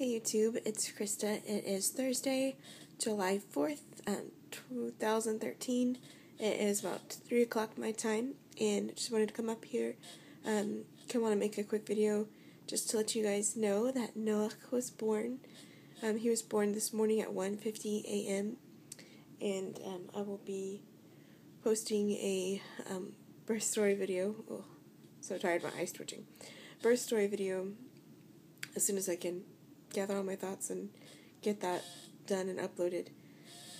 Hey YouTube, it's Krista. It is Thursday, July 4th, um, 2013. It is about 3 o'clock my time, and just wanted to come up here. Um, of want to make a quick video just to let you guys know that Noach was born. Um, he was born this morning at 1.50 a.m., and um, I will be posting a um, birth story video. Oh, so tired, my eyes twitching. Birth story video as soon as I can gather all my thoughts and get that done and uploaded.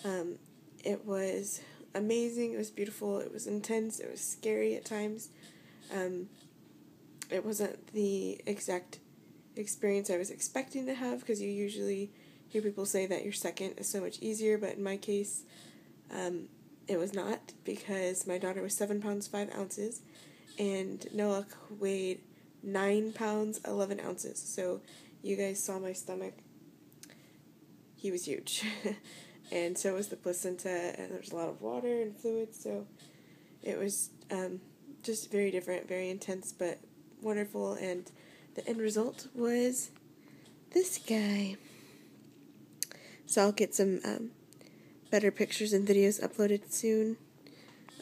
Um, it was amazing. It was beautiful. It was intense. It was scary at times. Um, it wasn't the exact experience I was expecting to have because you usually hear people say that your second is so much easier, but in my case, um, it was not because my daughter was seven pounds five ounces, and Noach weighed nine pounds eleven ounces. So you guys saw my stomach. He was huge. and so was the placenta, and there was a lot of water and fluid, so it was um, just very different, very intense, but wonderful. And the end result was this guy. So I'll get some um, better pictures and videos uploaded soon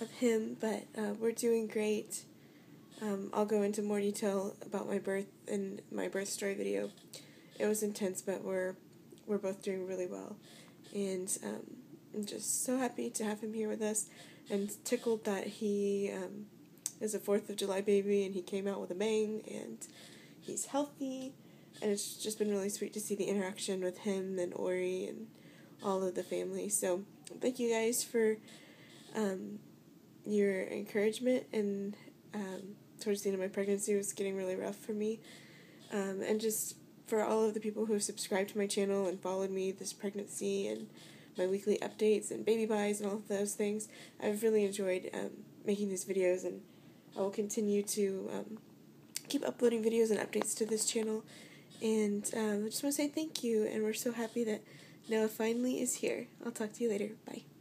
of him, but uh, we're doing great. Um, I'll go into more detail about my birth in my birth story video. It was intense, but we're we're both doing really well, and um, I'm just so happy to have him here with us, and tickled that he um, is a Fourth of July baby and he came out with a bang and he's healthy, and it's just been really sweet to see the interaction with him and Ori and all of the family. So thank you guys for um, your encouragement and um, towards the end of my pregnancy was getting really rough for me. Um, and just for all of the people who have subscribed to my channel and followed me this pregnancy and my weekly updates and baby buys and all of those things, I've really enjoyed um, making these videos and I will continue to um, keep uploading videos and updates to this channel. And um, I just want to say thank you, and we're so happy that Noach finally is here. I'll talk to you later. Bye.